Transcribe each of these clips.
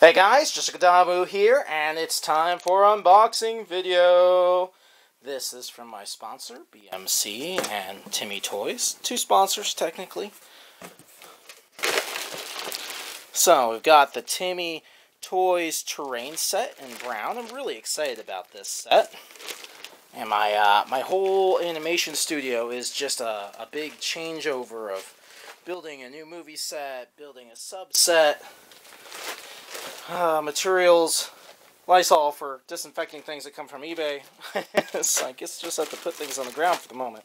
Hey guys, Jessica Damu here, and it's time for unboxing video. This is from my sponsor, BMC and Tim Mee Toys. Two sponsors, technically. So, we've got the Tim Mee Toys terrain set in brown. I'm really excited about this set. And my, uh, my whole animation studio is just a, a big changeover of building a new movie set, building a subset, uh, materials, Lysol for disinfecting things that come from eBay. so I guess just have to put things on the ground for the moment.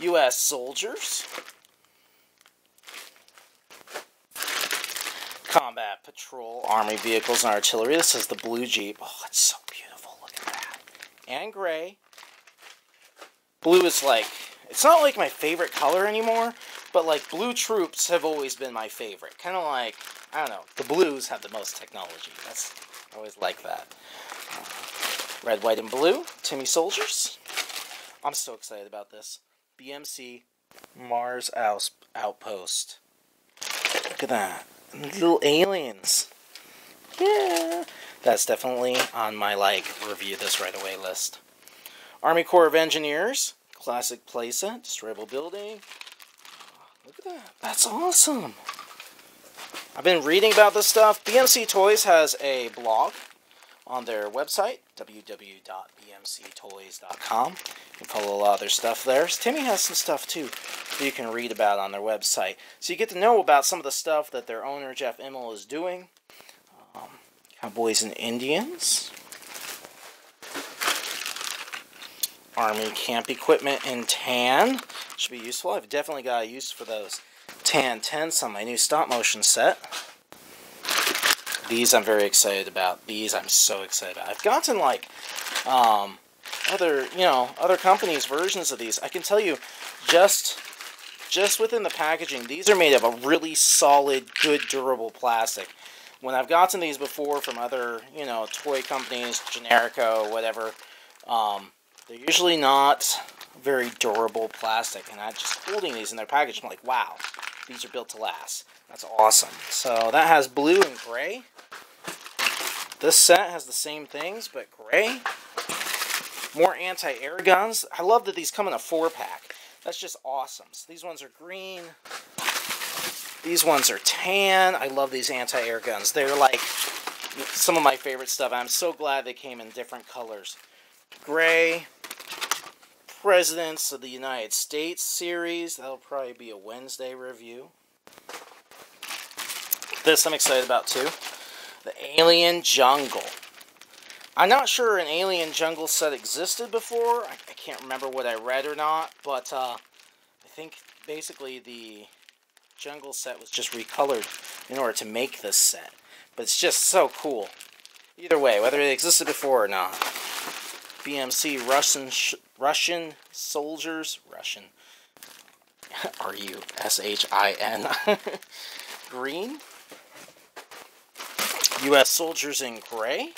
U.S. soldiers. Combat patrol, army vehicles, and artillery. This is the blue Jeep. Oh, it's so beautiful. Look at that. And gray. Blue is like, it's not like my favorite color anymore, but like blue troops have always been my favorite. Kind of like I don't know. The blues have the most technology. That's I always like that. Uh, red, white, and blue. Tim Mee Soldiers. I'm so excited about this. BMC Mars Out Outpost. Look at that. Little aliens. Yeah. That's definitely on my like review this right away list. Army Corps of Engineers. Classic playset. Destroyable building. Look at that. That's awesome. I've been reading about this stuff. BMC Toys has a blog on their website, www.bmctoys.com. You can follow a lot of their stuff there. Tim Mee has some stuff too that you can read about on their website. So you get to know about some of the stuff that their owner, Jeff Imel, is doing. Um, Cowboys and Indians. Army camp equipment in tan. Should be useful. I've definitely got a use for those tan tents on my new stop motion set. These I'm very excited about. These I'm so excited about. I've gotten like um, other, you know, other companies' versions of these. I can tell you, just just within the packaging, these are made of a really solid, good, durable plastic. When I've gotten these before from other, you know, toy companies, Generico, whatever, um, they're usually not very durable plastic. And I'm just holding these in their package, I'm like, wow, these are built to last. That's awesome. So that has blue and gray. This set has the same things, but gray. More anti-air guns. I love that these come in a four-pack. That's just awesome. So these ones are green. These ones are tan. I love these anti-air guns. They're like some of my favorite stuff. I'm so glad they came in different colors. Gray, Presidents of the United States series. That'll probably be a Wednesday review. This I'm excited about too. The Alien Jungle. I'm not sure an Alien Jungle set existed before. I, I can't remember what I read or not, but uh, I think basically the Jungle set was just recolored in order to make this set. But it's just so cool. Either way, whether it existed before or not. BMC Russian Russian soldiers Russian R U S H I N green U.S. soldiers in gray.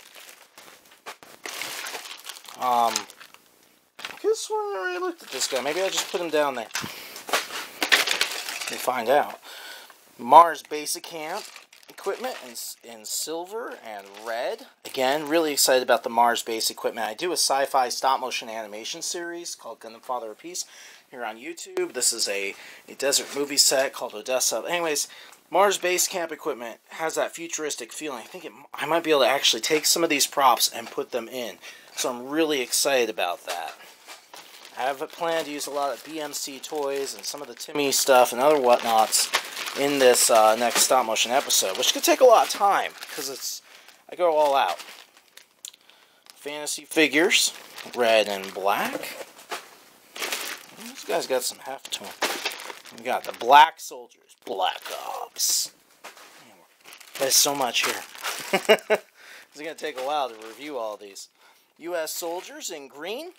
Um, I when I already looked at this guy, maybe I just put him down there. We'll find out. Mars Basic Camp equipment in, in silver and red. Again, really excited about the Mars base equipment. I do a sci-fi stop-motion animation series called Gundam Father of Peace here on YouTube. This is a, a desert movie set called Odessa. Anyways, Mars base camp equipment has that futuristic feeling. I think it, I might be able to actually take some of these props and put them in. So I'm really excited about that. I have a plan to use a lot of BMC toys and some of the Tim Mee stuff and other whatnots in this uh, next stop motion episode, which could take a lot of time because it's I go all out. Fantasy figures, red and black. This guy's got some heft to him. We got the Black Soldiers, Black Ops. There's so much here. it's going to take a while to review all these. U.S. soldiers in green.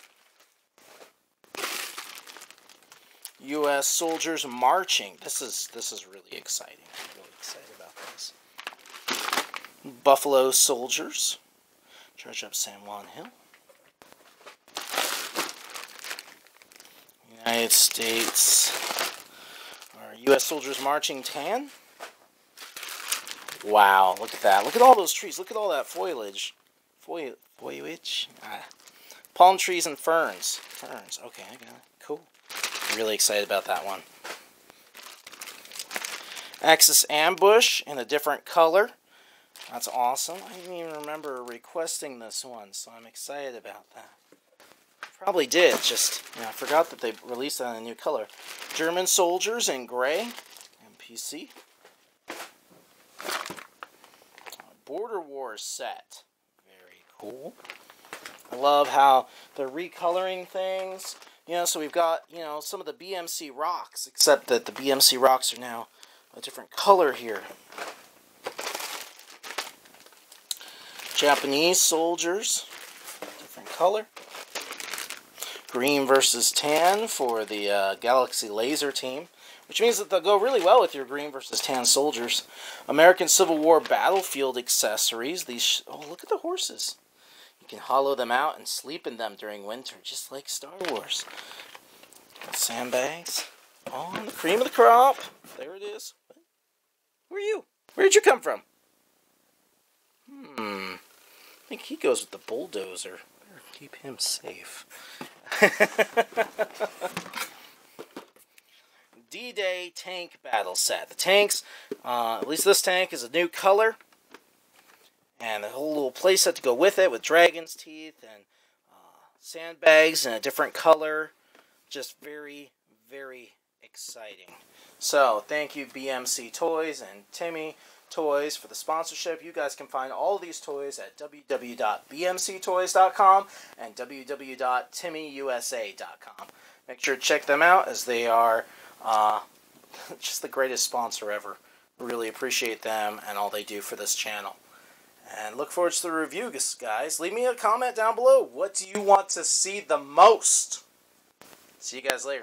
U.S. soldiers marching. This is this is really exciting. I'm really excited about this. Buffalo soldiers charge up San Juan Hill. United States. Our U.S. soldiers marching tan. Wow, look at that. Look at all those trees. Look at all that foliage. Fo foliage? Ah. Palm trees and ferns. Ferns. Okay, I got it. Cool. really excited about that one. Axis Ambush in a different color. That's awesome. I didn't even remember requesting this one, so I'm excited about that. Probably did, just you know, I forgot that they released that in a new color. German Soldiers in gray. MPC. Uh, border War set. Very cool. I love how they're recoloring things. You know, so we've got, you know, some of the BMC rocks, except that the BMC rocks are now a different color here. Japanese soldiers, different color. Green versus tan for the uh, Galaxy Laser team, which means that they'll go really well with your green versus tan soldiers. American Civil War battlefield accessories. These oh look at the horses. You can hollow them out and sleep in them during winter, just like Star Wars. Sandbags. On the cream of the crop. There it is. Where are you? Where did you come from? Hmm think he goes with the bulldozer. Better keep him safe. D-Day tank battle set. The tanks, uh, at least this tank, is a new color. And a whole little playset to go with it with dragon's teeth and uh, sandbags in a different color. Just very, very exciting. So, thank you BMC Toys and Tim Mee toys for the sponsorship. You guys can find all these toys at www.bmctoys.com and www.timmeeusa.com. Make sure to check them out as they are uh, just the greatest sponsor ever. Really appreciate them and all they do for this channel. And look forward to the review, guys. Leave me a comment down below. What do you want to see the most? See you guys later.